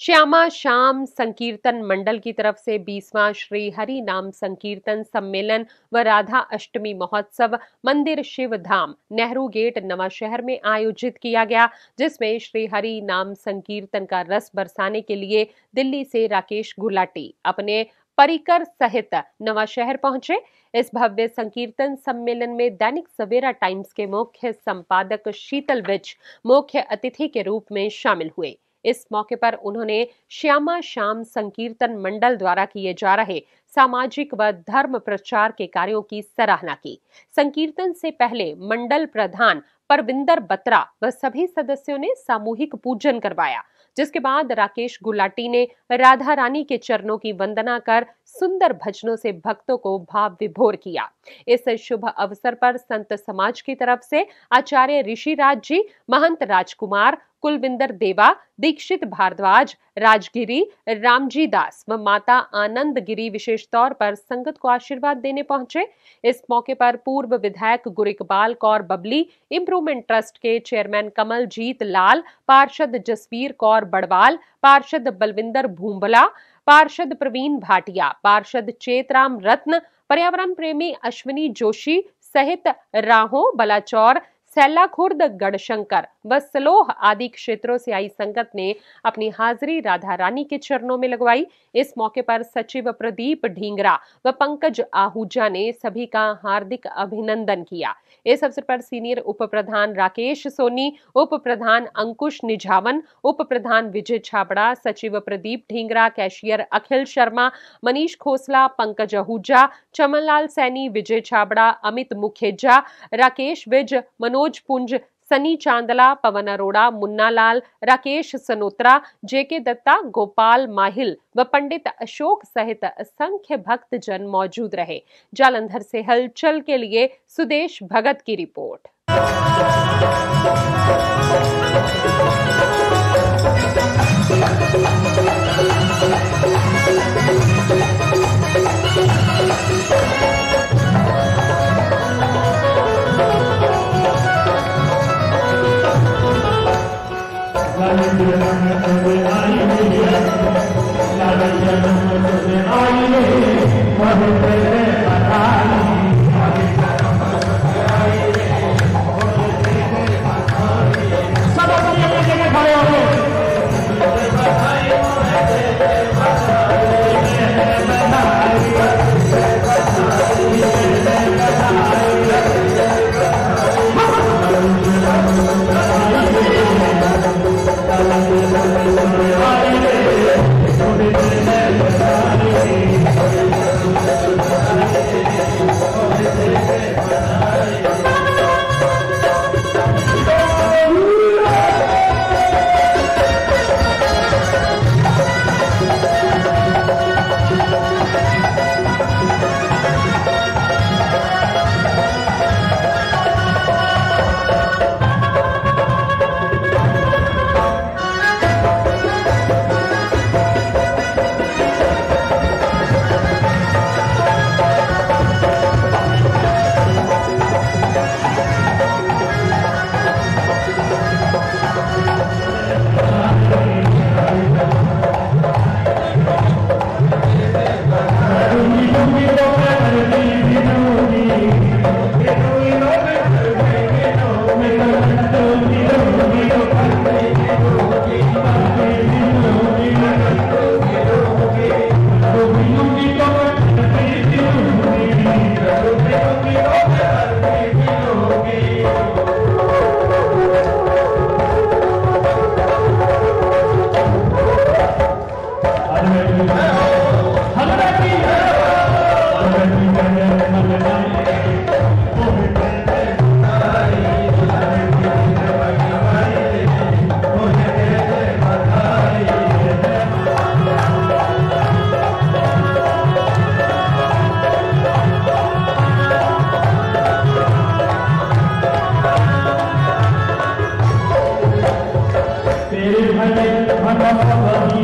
श्यामा श्याम संकीर्तन मंडल की तरफ़ से बीसवां श्री हरि नाम संकीर्तन सम्मेलन व राधा अष्टमी महोत्सव मंदिर शिव धाम नेहरू गेट नवा शहर में आयोजित किया गया, जिसमें श्री हरि नाम संकीर्तन का रस बरसाने के लिए दिल्ली से राकेश गुलाटी अपने परिकर सहित नवा शहर पहुँचे। इस भव्य संकीर्तन सम्मेलन में दैनिक सवेरा टाइम्स के मुख्य संपादक शीतल विच मुख्य अतिथि के रूप में शामिल हुए। इस मौके पर उन्होंने श्यामा श्याम संकीर्तन मंडल द्वारा किए जा रहे सामाजिक व धर्म प्रचार के कार्यों की सराहना की। संकीर्तन से पहले मंडल प्रधान परविंदर बत्रा व सभी सदस्यों ने सामूहिक पूजन करवाया, जिसके बाद राकेश गुलाटी ने राधा रानी के चरणों की वंदना कर सुंदर भजनों से भक्तों को भाव विभोर किया। इस शुभ अवसर पर संत समाज की तरफ़ से आचार्य ऋषिराज जी, महंत राजकुमार कुलविंदर देवा, दीक्षित भारद्वाज, राजगिरी, रामजी दास व माता आनंद गिरी विशेष तौर पर संगत को आशीर्वाद देने पहुँचे। इस मौके पर पूर्व विधायक गुरिकबाल कौर बबली इम्प्रूवमेंट ट्रस्ट के चेयरमैन कमल जीत लाल, पार्षद जसवीर कौर बड़वाल, पार्षद बलविंदर भूम्बला पार्षद प्रवीण भाटिया, पार्षद चेतराम रत्न, पर्यावरण प्रेमी अश्विनी जोशी सहित राहो, बलाचौर सैला खुर्द गढ़शंकर व सलोह आदि क्षेत्रों से आई संगत ने अपनी हाजिरी राधा रानी के चरणों में लगवाई। इस मौके पर सचिव प्रदीप ढींगरा व पंकज आहूजा ने सभी का हार्दिक अभिनंदन किया। इस अवसर पर सीनियर उप प्रधान राकेश सोनी उप प्रधान अंकुश निझावन उप प्रधान विजय छाबड़ा, सचिव प्रदीप ढींगरा, कैशियर अखिल शर्मा, मनीष खोसला, पंकज आहूजा, चमनलाल सैनी, विजय छाबड़ा, अमित मुखेजा राकेश विज मनोज पुंज, सनी चांदला, पवन अरोड़ा मुन्ना लाल राकेश सनोत्रा, जेके दत्ता, गोपाल माहिल व पंडित अशोक सहित असंख्य भक्त जन मौजूद रहे। जालंधर से हलचल के लिए सुदेश भगत की report. I'm not going to. ভগবান